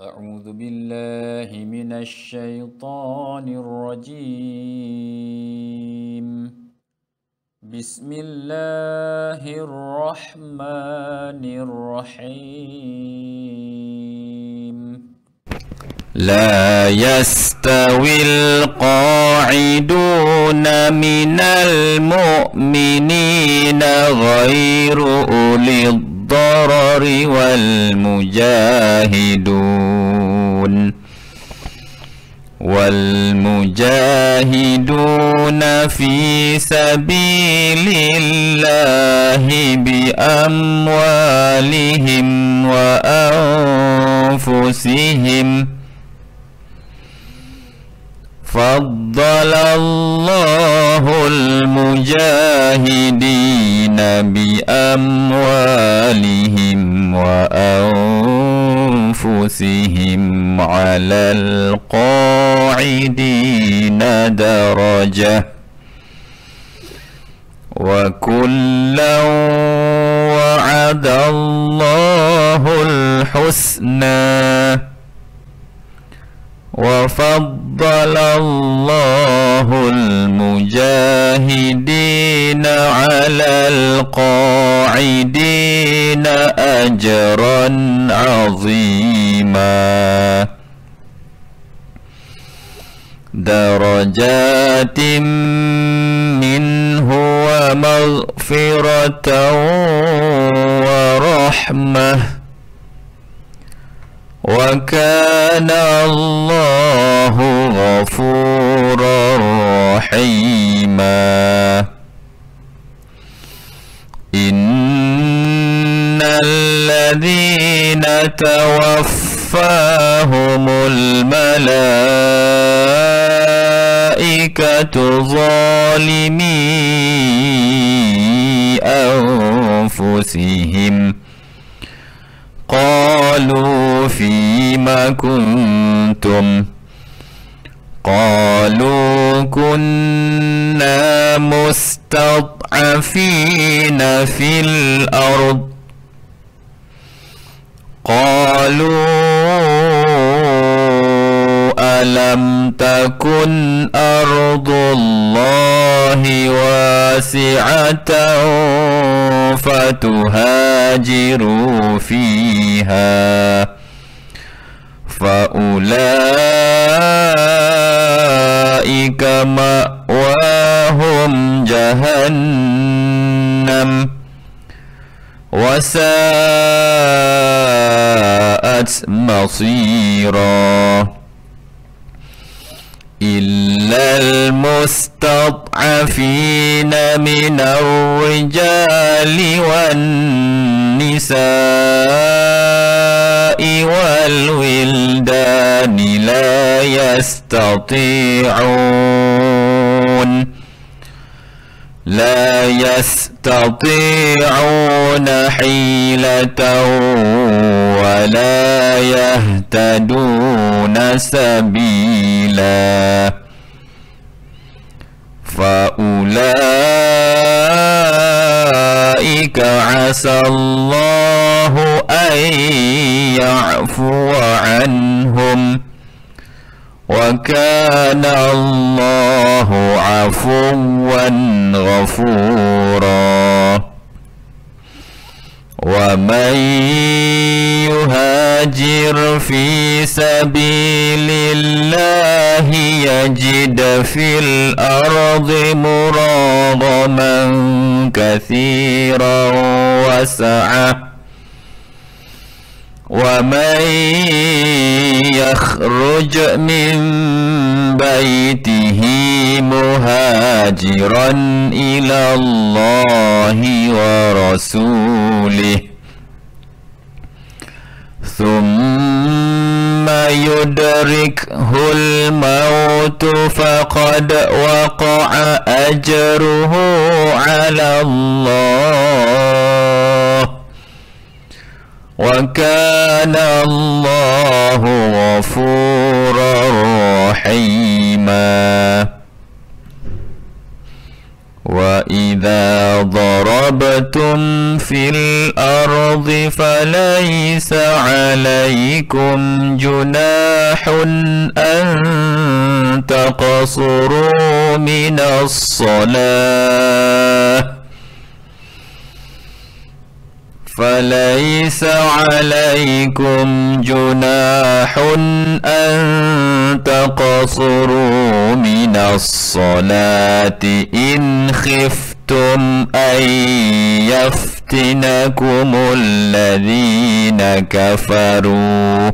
أعوذ بالله من الشيطان الرجيم. بسم الله الرحمن الرحيم. لا يستوي القاعدون من المؤمنين غير أولي الضرر والمجاهدون. والمجاهدون في سبيل الله بأموالهم وأنفسهم. فضل الله المجاهدين بأموالهم وأنفسهم على القاعدين درجة. وكلا وعد الله الحسنى. وفضل الله المجاهدين على القاعدين أجرا عظيما. درجات منه ومغفرة ورحمة. وكان الله رحيما. إن الذين توفاهم الملائكة ظالمي أنفسهم. قالوا فيما كنتم؟ قالوا كنا مستضعفين في الأرض. قالوا ألم تكن أرض الله واسعة فتهاجروا فيها فأولئك مأواهم جهنم وساءت مصيرا إلا المستضعفين من الرجال والنساء يستطيعون. لا يستطيعون حيلة ولا يهتدون سبيلا. فأولئك عسى الله أن يعفو عنهم. وكان الله عفوا غفورا. ومن يهاجر في سبيل الله يجد في الأرض مراغما كثيرا وسعه ومن يخرج من بيته مهاجرا إلى الله ورسوله. ثم يدركه الموت فقد وقع أجره على الله. وكان الله غفورا رحيما. وإذا ضربتم في الأرض فليس عليكم جناح أن تقصروا من الصلاة. فليس عليكم جناح أن تقصروا من الصلاة إن خفتم أن يفتنكم الذين كفروا.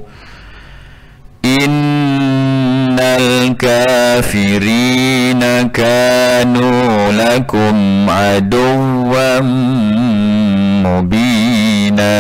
إن الكافرين كانوا لكم عدوا مبينا